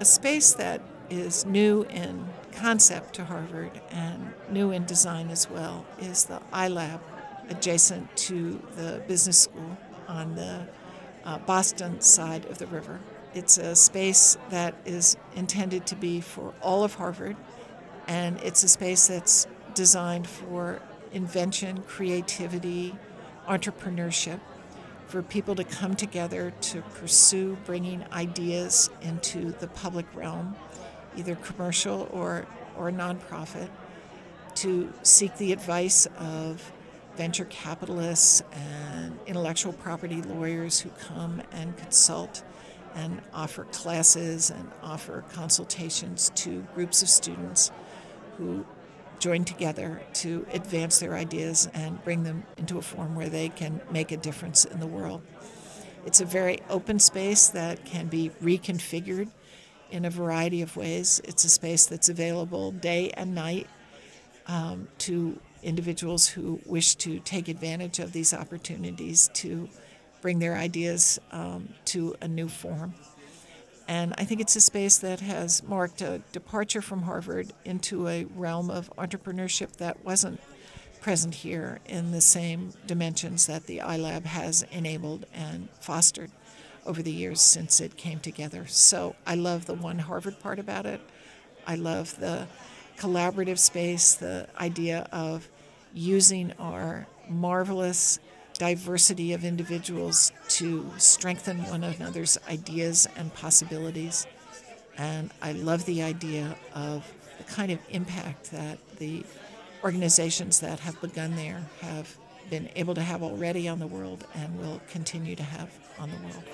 a space that is new in concept to Harvard and new in design as well is the iLab adjacent to the business school on the uh, Boston side of the river. It's a space that is intended to be for all of Harvard, and it's a space that's designed for invention, creativity, entrepreneurship, for people to come together to pursue bringing ideas into the public realm, either commercial or, or nonprofit, to seek the advice of venture capitalists and intellectual property lawyers who come and consult and offer classes and offer consultations to groups of students who join together to advance their ideas and bring them into a form where they can make a difference in the world. It's a very open space that can be reconfigured in a variety of ways. It's a space that's available day and night um, to individuals who wish to take advantage of these opportunities to bring their ideas um, to a new form. And I think it's a space that has marked a departure from Harvard into a realm of entrepreneurship that wasn't present here in the same dimensions that the iLab has enabled and fostered over the years since it came together. So I love the one Harvard part about it. I love the collaborative space, the idea of using our marvelous diversity of individuals to strengthen one another's ideas and possibilities. And I love the idea of the kind of impact that the organizations that have begun there have been able to have already on the world and will continue to have on the world.